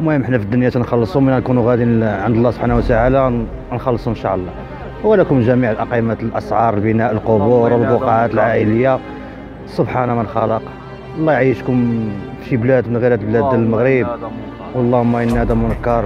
المهم حنا في الدنيا تنخلصوا من نكونوا غاديين عند الله سبحانه وتعالى نخلصوا إن شاء الله. ولكم جميع الأقيمة الأسعار البناء القبور والبقعات العائلية. سبحان من خلق. الله يعيشكم في شي بلاد من غير هاد بلاد المغرب. اللهم إنا هذا منكر